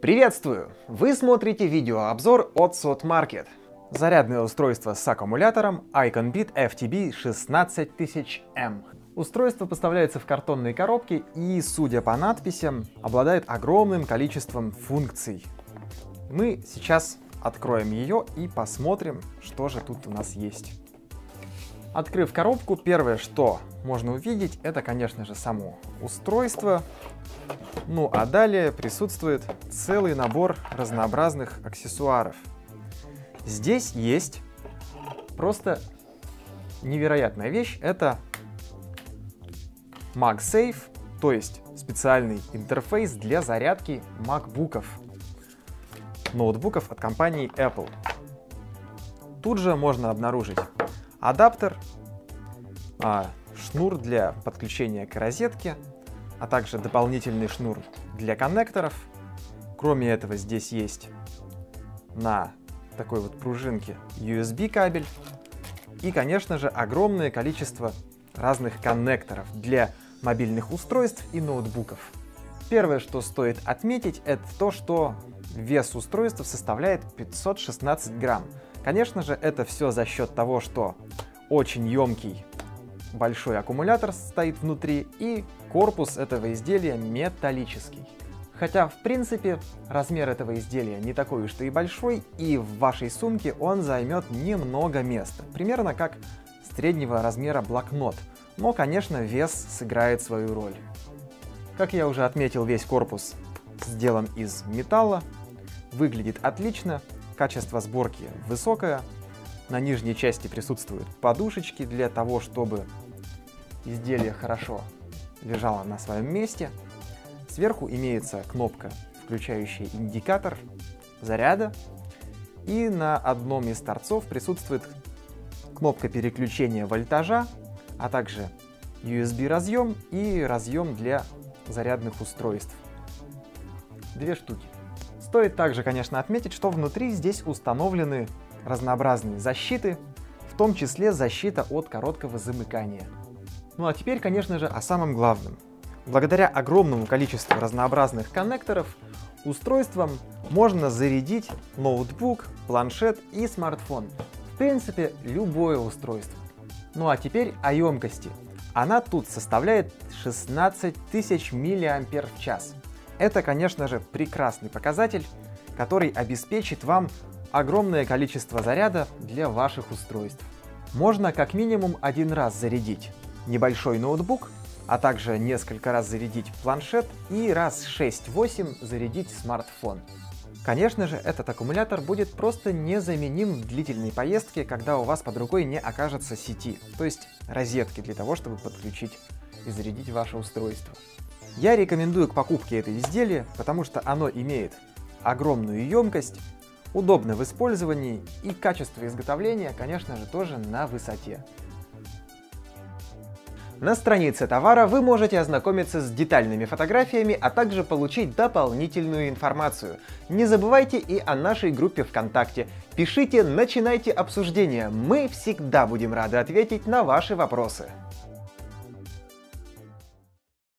Приветствую! Вы смотрите видеообзор от SotMarket. Зарядное устройство с аккумулятором IconBit FTB 16000M. Устройство поставляется в картонной коробке и, судя по надписям, обладает огромным количеством функций. Мы сейчас откроем ее и посмотрим, что же тут у нас есть. Открыв коробку, первое, что можно увидеть, это, конечно же, само устройство. Ну а далее присутствует целый набор разнообразных аксессуаров. Здесь есть просто невероятная вещь. Это MagSafe, то есть специальный интерфейс для зарядки макбуков, ноутбуков от компании Apple. Тут же можно обнаружить адаптер, шнур для подключения к розетке, а также дополнительный шнур для коннекторов. Кроме этого здесь есть на такой вот пружинке USB кабель и, конечно же, огромное количество разных коннекторов для мобильных устройств и ноутбуков. Первое, что стоит отметить, это то, что вес устройства составляет 516 грамм. Конечно же, это все за счет того, что очень емкий большой аккумулятор стоит внутри и корпус этого изделия металлический. Хотя, в принципе, размер этого изделия не такой уж и большой, и в вашей сумке он займет немного места, примерно как среднего размера блокнот, но, конечно, вес сыграет свою роль. Как я уже отметил, весь корпус сделан из металла, выглядит отлично, качество сборки высокое, на нижней части присутствуют подушечки для того, чтобы изделие хорошо лежало на своем месте. Сверху имеется кнопка, включающая индикатор заряда. И на одном из торцов присутствует кнопка переключения вольтажа, а также USB разъем и разъем для зарядных устройств. Две штуки. Стоит также, конечно, отметить, что внутри здесь установлены разнообразные защиты, в том числе защита от короткого замыкания. Ну а теперь, конечно же, о самом главном. Благодаря огромному количеству разнообразных коннекторов, устройством можно зарядить ноутбук, планшет и смартфон. В принципе, любое устройство. Ну а теперь о емкости. Она тут составляет 16 тысяч мАч. Это, конечно же, прекрасный показатель, который обеспечит вам огромное количество заряда для ваших устройств. Можно как минимум один раз зарядить небольшой ноутбук, а также несколько раз зарядить планшет и раз 6-8 зарядить смартфон. Конечно же, этот аккумулятор будет просто незаменим в длительной поездке, когда у вас под рукой не окажется сети, то есть розетки для того, чтобы подключить и зарядить ваше устройство. Я рекомендую к покупке это изделие, потому что оно имеет огромную емкость, удобно в использовании и качество изготовления, конечно же, тоже на высоте. На странице товара вы можете ознакомиться с детальными фотографиями, а также получить дополнительную информацию. Не забывайте и о нашей группе ВКонтакте. Пишите, начинайте обсуждение, мы всегда будем рады ответить на ваши вопросы.